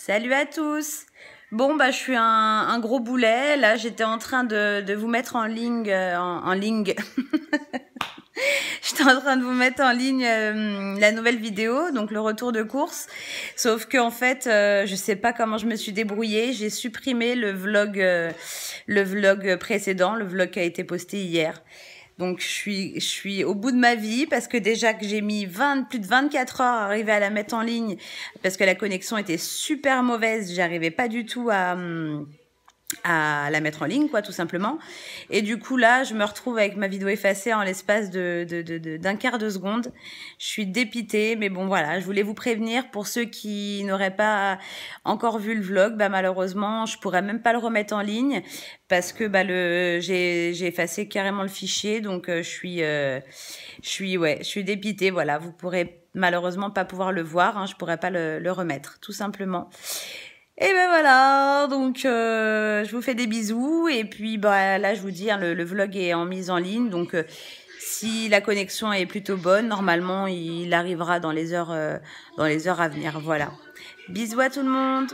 Salut à tous. Bon, bah, je suis un, gros boulet. Là, j'étais en train de, de vous mettre en ligne, euh, en ligne. J'étais en train de vous mettre en ligne euh, la nouvelle vidéo, donc le retour de course. Sauf que en fait, euh, je sais pas comment je me suis débrouillée. J'ai supprimé le vlog, euh, le vlog précédent, le vlog qui a été posté hier. Donc je suis, je suis au bout de ma vie parce que déjà que j'ai mis 20, plus de 24 heures à arriver à la mettre en ligne parce que la connexion était super mauvaise. J'arrivais pas du tout à, hum, à la mettre en ligne, quoi, tout simplement. Et du coup, là, je me retrouve avec ma vidéo effacée en l'espace de, de, de, d'un quart de seconde. Je suis dépitée, mais bon, voilà, je voulais vous prévenir pour ceux qui n'auraient pas encore vu le vlog, bah, malheureusement, je pourrais même pas le remettre en ligne parce que bah, j'ai, effacé carrément le fichier, donc euh, je suis, euh, je suis, ouais, je suis dépitée, voilà, vous pourrez malheureusement pas pouvoir le voir, hein, je pourrais pas le remettre, tout simplement. Et ben voilà, donc euh, je vous fais des bisous et puis bah là je vous dis hein, le, vlog est en mise en ligne donc euh, si la connexion est plutôt bonne normalement il arrivera dans les heures euh, dans les heures à venir voilà. Bisous à tout le monde.